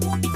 Bye.